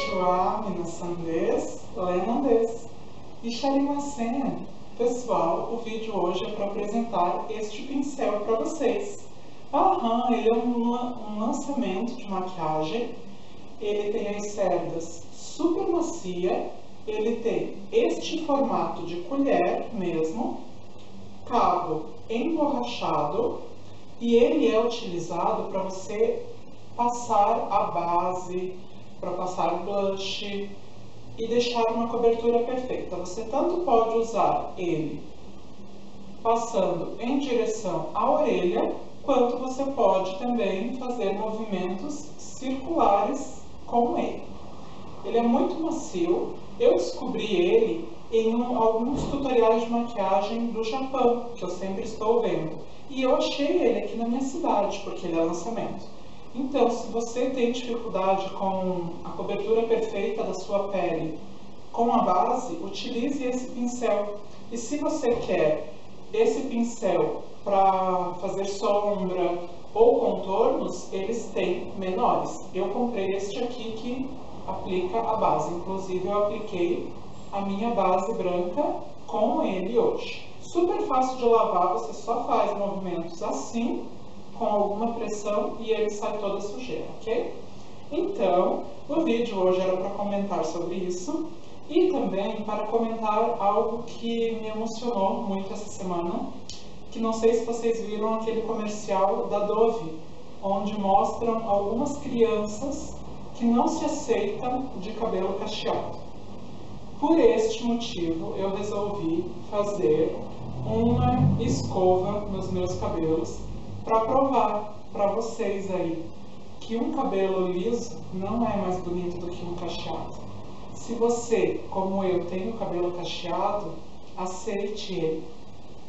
Konnichiwa, minasan desu, lemon desu. Isharimasen. Pessoal, o vídeo hoje é para apresentar este pincel para vocês. Aham, ele é um, um lançamento de maquiagem. Ele tem as cerdas super macia. Ele tem este formato de colher mesmo. Cabo emborrachado. E ele é utilizado para você passar a base, para passar blush e deixar uma cobertura perfeita. Você tanto pode usar ele passando em direção à orelha, quanto você pode também fazer movimentos circulares com ele. Ele é muito macio. Eu descobri ele em um, alguns tutoriais de maquiagem do Japão, que eu sempre estou vendo. E eu achei ele aqui na minha cidade, porque ele é lançamento. Então, se você tem dificuldade com a cobertura perfeita da sua pele com a base, utilize esse pincel. E se você quer esse pincel para fazer sombra ou contornos, eles têm menores. Eu comprei este aqui que aplica a base. Inclusive, eu apliquei a minha base branca com ele hoje. Super fácil de lavar, você só faz movimentos assim com alguma pressão e ele sai toda sujeira, ok? Então, o vídeo hoje era para comentar sobre isso e também para comentar algo que me emocionou muito essa semana, que não sei se vocês viram aquele comercial da Dove, onde mostram algumas crianças que não se aceitam de cabelo cacheado. Por este motivo, eu resolvi fazer uma escova nos meus cabelos para provar para vocês aí que um cabelo liso não é mais bonito do que um cacheado. Se você, como eu, tem o cabelo cacheado, aceite ele,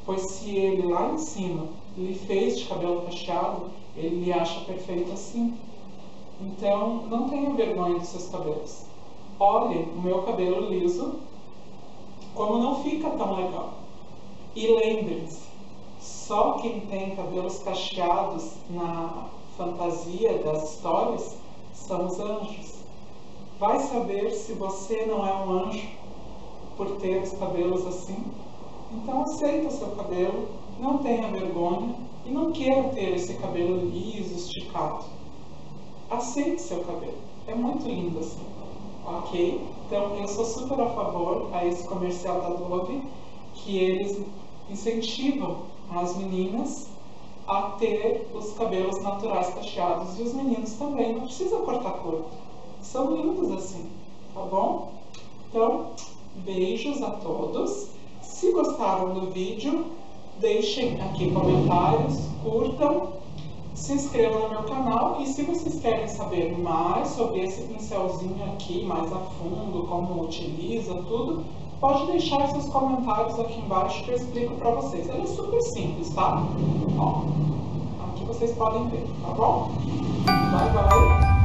pois se ele lá em cima lhe fez de cabelo cacheado, ele lhe acha perfeito assim. Então, não tenha vergonha dos seus cabelos. Olhe o meu cabelo liso, como não fica tão legal. E lembre-se, só quem tem cabelos cacheados na fantasia das histórias são os anjos. Vai saber se você não é um anjo por ter os cabelos assim? Então aceita o seu cabelo, não tenha vergonha e não queira ter esse cabelo liso, esticado. Aceite seu cabelo, é muito lindo assim, ok? Então eu sou super a favor a esse comercial da Dove, que eles incentivam as meninas a ter os cabelos naturais cacheados e os meninos também, não precisa cortar curto. São lindos assim, tá bom? Então, beijos a todos. Se gostaram do vídeo, deixem aqui comentários, curtam, se inscrevam no meu canal e se vocês querem saber mais sobre esse pincelzinho aqui, mais a fundo, como utiliza, tudo, pode deixar seus comentários aqui embaixo que eu explico para vocês. Ele é super simples, tá? Ó, aqui vocês podem ver, tá bom? Bye, bye!